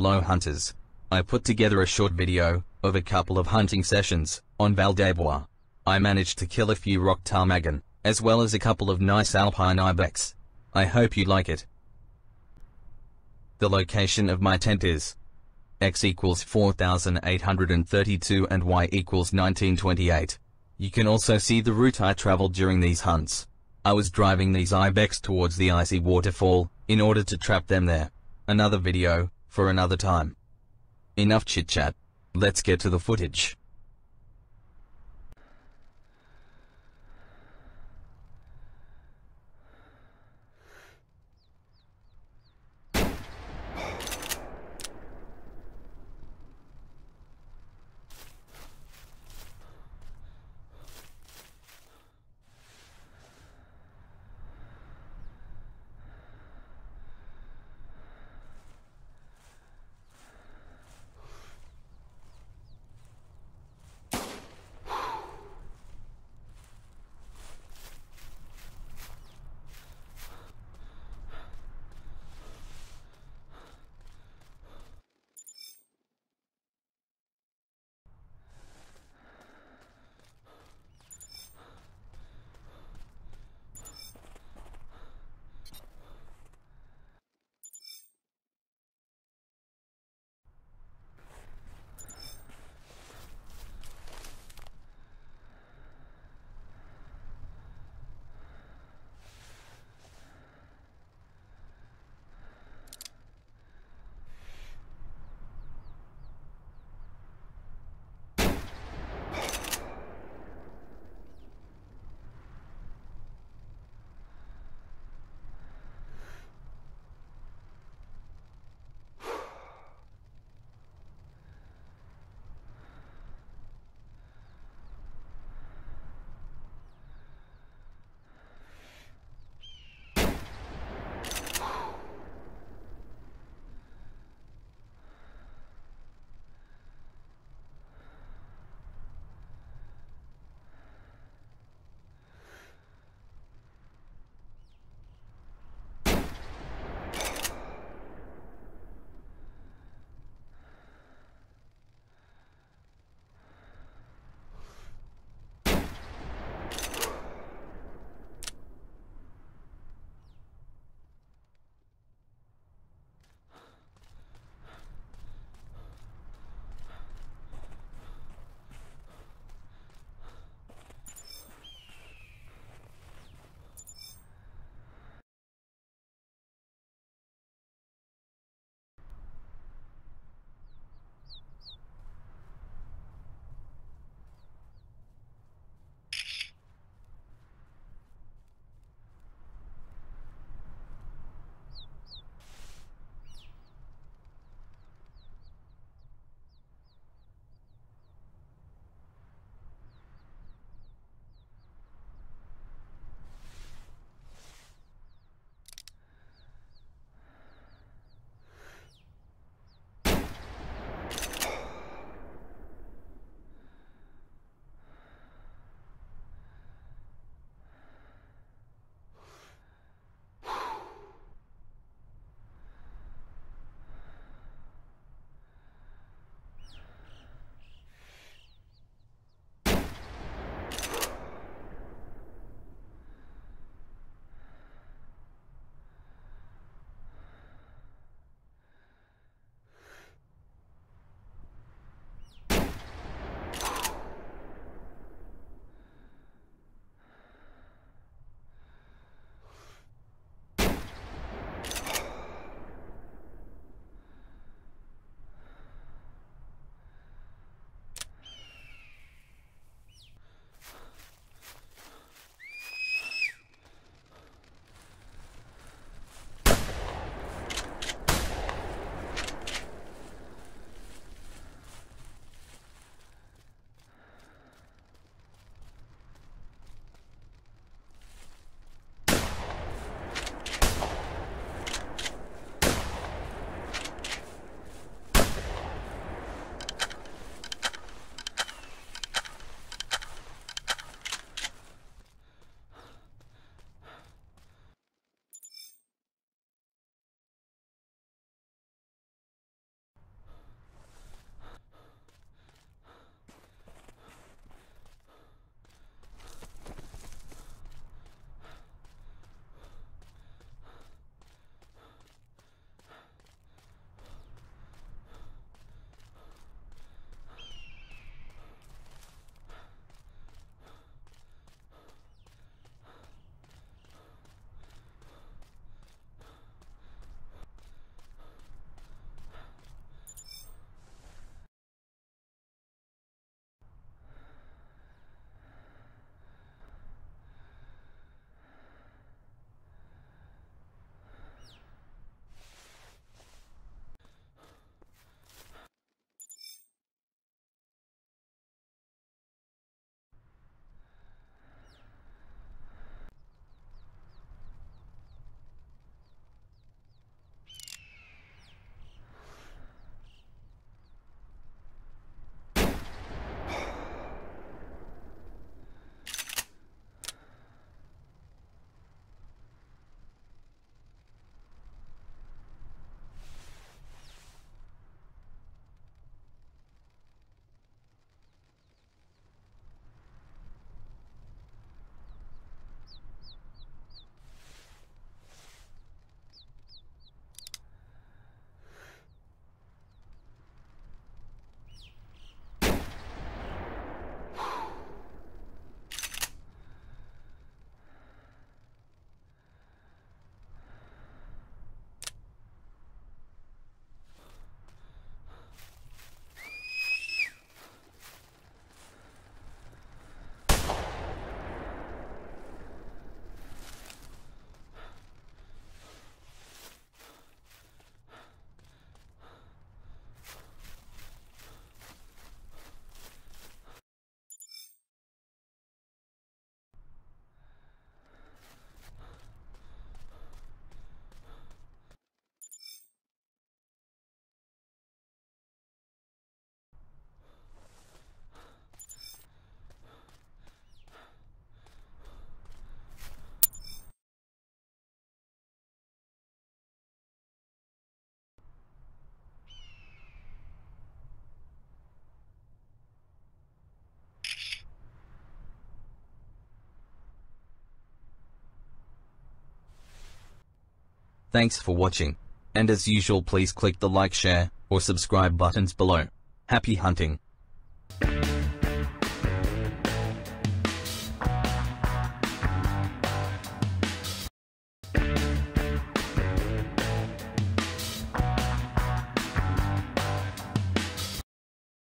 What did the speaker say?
Hello hunters. I put together a short video of a couple of hunting sessions on Val-des-Bois. I managed to kill a few rock ptarmigan, as well as a couple of nice alpine ibex. I hope you like it. The location of my tent is x equals 4832 and y equals 1928. You can also see the route I traveled during these hunts. I was driving these ibex towards the icy waterfall, in order to trap them there. Another video, for another time. Enough chit chat. Let's get to the footage. Thanks for watching. And as usual please click the like share or subscribe buttons below. Happy hunting!